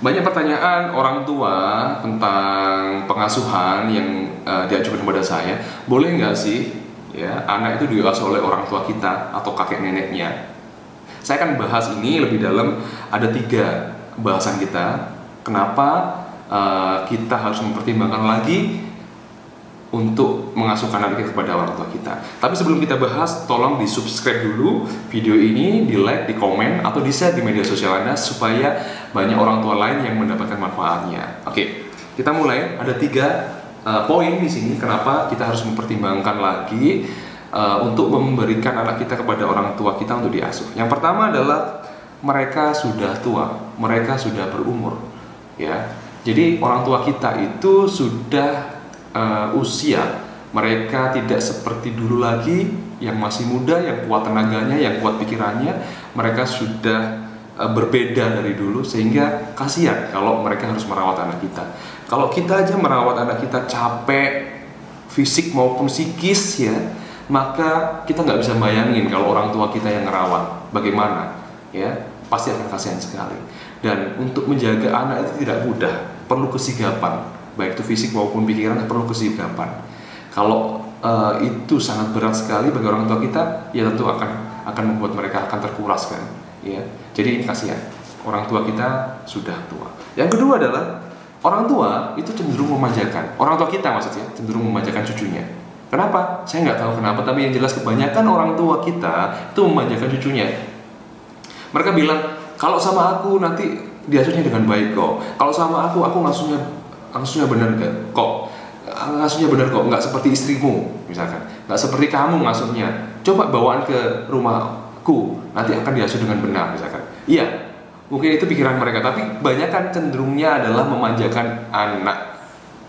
Banyak pertanyaan orang tua tentang pengasuhan yang uh, diajukan kepada saya. Boleh nggak sih ya anak itu diasuh oleh orang tua kita atau kakek neneknya? Saya akan bahas ini lebih dalam. Ada tiga bahasan kita. Kenapa uh, kita harus mempertimbangkan lagi untuk mengasuhkan anak kita kepada orang tua kita. Tapi sebelum kita bahas, tolong di subscribe dulu video ini, di like, di komen, atau di share di media sosial Anda supaya banyak orang tua lain yang mendapatkan manfaatnya. Oke, kita mulai. Ada tiga uh, poin di sini kenapa kita harus mempertimbangkan lagi uh, untuk memberikan anak kita kepada orang tua kita untuk diasuh. Yang pertama adalah mereka sudah tua, mereka sudah berumur, ya. Jadi orang tua kita itu sudah uh, usia mereka tidak seperti dulu lagi yang masih muda, yang kuat tenaganya, yang kuat pikirannya, mereka sudah uh, berbeda dari dulu sehingga kasihan kalau mereka harus merawat anak kita. Kalau kita aja merawat anak kita capek fisik maupun psikis ya, maka kita nggak bisa bayangin kalau orang tua kita yang merawat bagaimana? Ya pasti akan kasihan sekali. Dan untuk menjaga anak itu tidak mudah. Perlu kesigapan baik itu fisik maupun pikiran perlu kesigapan. Kalau uh, itu sangat berat sekali bagi orang tua kita, ya tentu akan akan membuat mereka akan terkuras kan. Ya, jadi kasihan. Orang tua kita sudah tua. Yang kedua adalah orang tua itu cenderung memanjakan. Orang tua kita maksudnya cenderung memanjakan cucunya. Kenapa? Saya nggak tahu kenapa, tapi yang jelas kebanyakan orang tua kita itu memanjakan cucunya. Mereka bilang, kalau sama aku nanti diasuhnya dengan baik kok. Kalau sama aku, aku ngasuhnya ngasuhnya benar nggak kok ngasuhnya benar kok? Nggak seperti istrimu misalkan. Nggak seperti kamu ngasuhnya coba bawaan ke rumahku nanti akan diasuh dengan benar misalkan. Iya mungkin itu pikiran mereka. Tapi banyak kan cenderungnya adalah memanjakan anak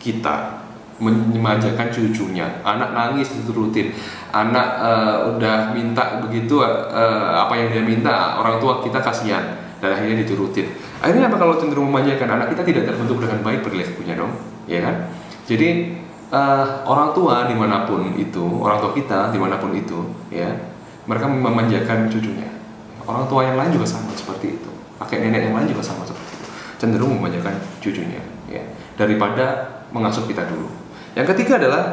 kita. Memanjakan cucunya. Anak nangis itu rutin anak uh, udah minta begitu uh, apa yang dia minta orang tua kita kasihan. Dan akhirnya diturutin. Akhirnya apa kalau cenderung memanjakan anak kita? Tidak terbentuk dengan baik perilakunya dong ya kan? Jadi uh, orang tua di mana pun itu orang tua kita di mana pun itu ya mereka memanjakan cucunya. Orang tua yang lain juga sama seperti itu. Kakek nenek yang lain juga sama seperti itu. Cenderung memanjakan cucunya ya daripada mengasuh kita dulu. Yang ketiga adalah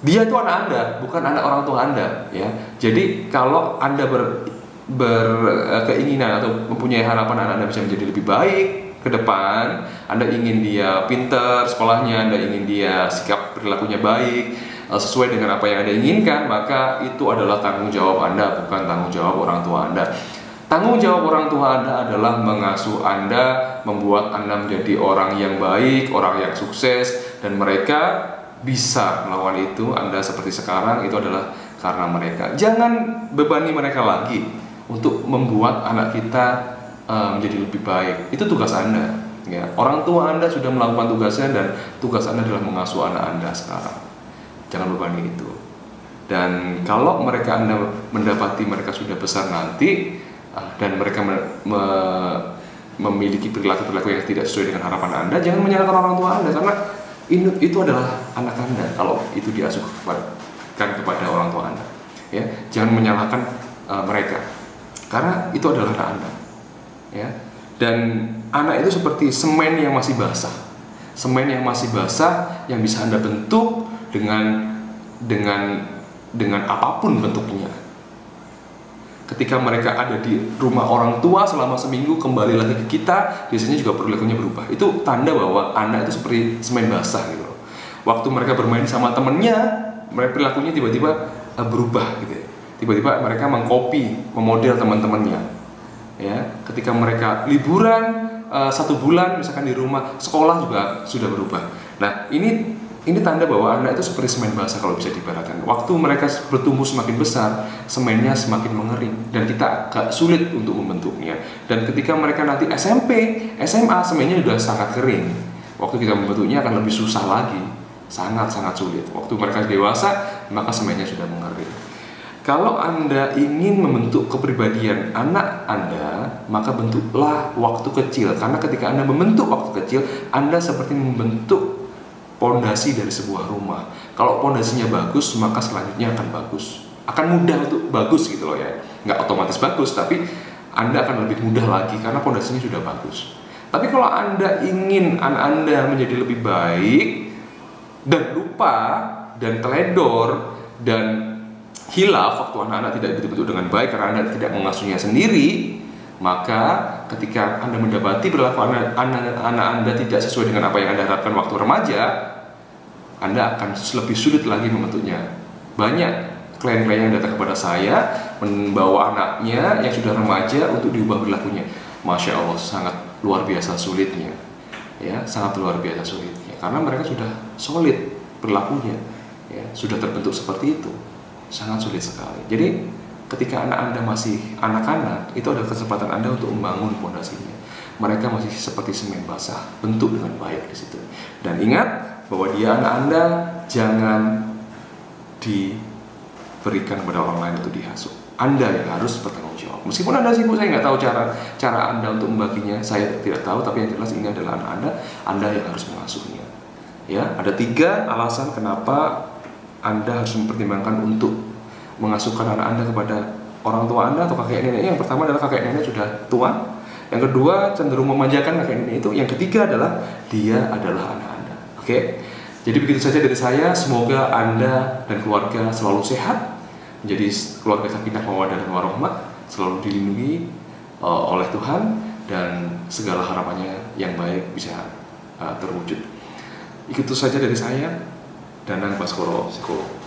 dia itu anak anda bukan anak orang tua anda ya. Jadi kalau anda ber, berkeinginan atau mempunyai harapan anak Anda bisa menjadi lebih baik ke depan, Anda ingin dia pinter sekolahnya, Anda ingin dia sikap perilakunya baik, eh, sesuai dengan apa yang Anda inginkan, maka itu adalah tanggung jawab Anda, bukan tanggung jawab orang tua Anda. Tanggung jawab orang tua Anda adalah mengasuh Anda, membuat Anda menjadi orang yang baik, orang yang sukses, dan mereka bisa melawan itu. Anda seperti sekarang itu adalah karena mereka. Jangan bebani mereka lagi untuk membuat anak kita uh, menjadi lebih baik. Itu tugas Anda. Ya, orang tua Anda sudah melakukan tugasnya dan tugas Anda adalah mengasuh anak Anda sekarang. Jangan bebani itu. Dan kalau mereka Anda mendapati mereka sudah besar nanti uh, dan mereka me, me, memiliki perilaku-perilaku yang tidak sesuai dengan harapan Anda, jangan menyalahkan orang tua Anda karena itu adalah anak Anda kalau itu diasuhkan kepada orang tua Anda. Ya, jangan menyalahkan uh, mereka karena itu adalah anak anda ya. Dan anak itu seperti semen yang masih basah. Semen yang masih basah yang bisa anda bentuk dengan dengan dengan apa pun bentuknya. Ketika mereka ada di rumah orang tua selama seminggu kembali lagi ke kita biasanya juga perilakunya berubah. Itu tanda bahwa anak itu seperti semen basah gitu waktu mereka bermain sama temennya mereka perilakunya tiba-tiba uh, berubah gitu ya. Tiba-tiba mereka mengcopy, memodel teman-temannya. Ya, ketika mereka liburan uh, satu bulan misalkan di rumah, sekolah juga sudah berubah. Nah, ini ini tanda bahwa anak itu seperti semen basah kalau bisa diibaratkan. Waktu mereka bertumbuh semakin besar, semennya semakin mengering dan kita agak sulit untuk membentuknya. Dan ketika mereka nanti SMP, SMA, semennya sudah sangat kering. Waktu kita membentuknya akan lebih susah lagi, sangat-sangat sulit. Waktu mereka dewasa, maka semennya sudah mengering. Kalau Anda ingin membentuk kepribadian anak Anda, maka bentuklah waktu kecil. Karena ketika Anda membentuk waktu kecil, Anda seperti membentuk pondasi dari sebuah rumah. Kalau pondasinya bagus, maka selanjutnya akan bagus. Akan mudah untuk bagus gitu loh ya. Nggak otomatis bagus, tapi Anda akan lebih mudah lagi karena pondasinya sudah bagus. Tapi kalau Anda ingin anak Anda menjadi lebih baik dan lupa dan teledor dan hilaf waktu anak-anak tidak betul-betul dengan baik karena Anda tidak mengasuhnya sendiri, maka ketika Anda mendapati perilaku anak, anak, anak Anda tidak sesuai dengan apa yang Anda harapkan waktu remaja, Anda akan lebih sulit lagi membentuknya. Banyak klien-klien yang datang kepada saya membawa anaknya yang sudah remaja untuk diubah perilakunya. Masya Allah, sangat luar biasa sulitnya ya sangat luar biasa sulitnya karena mereka sudah solid perilakunya ya sudah terbentuk seperti itu sangat sulit sekali jadi ketika anak anda masih anak-anak itu ada kesempatan anda untuk membangun pondasinya mereka masih seperti semen basah bentuk dengan baik di situ dan ingat bahwa dia anak anda jangan diberikan kepada orang lain untuk dihasut anda yang harus bertanggung jawab. Meskipun Anda sibuk, saya nggak tahu cara cara Anda untuk membaginya. Saya tidak tahu, tapi yang jelas ini adalah anak Anda. Anda yang harus mengasuhnya. Ya, ada tiga alasan kenapa Anda harus mempertimbangkan untuk mengasuhkan anak Anda kepada orang tua Anda atau kakek nenek. Yang pertama adalah kakek nenek sudah tua. Yang kedua cenderung memanjakan kakek nenek itu. Yang ketiga adalah dia adalah anak Anda. Oke. Jadi begitu saja dari saya. Semoga Anda dan keluarga selalu sehat, menjadi keluarga sakinah mawadah dan warahmah selalu dilindungi uh, oleh Tuhan dan segala harapannya yang baik bisa uh, terwujud. Itu saja dari saya, Danang Baskoro Psikolog.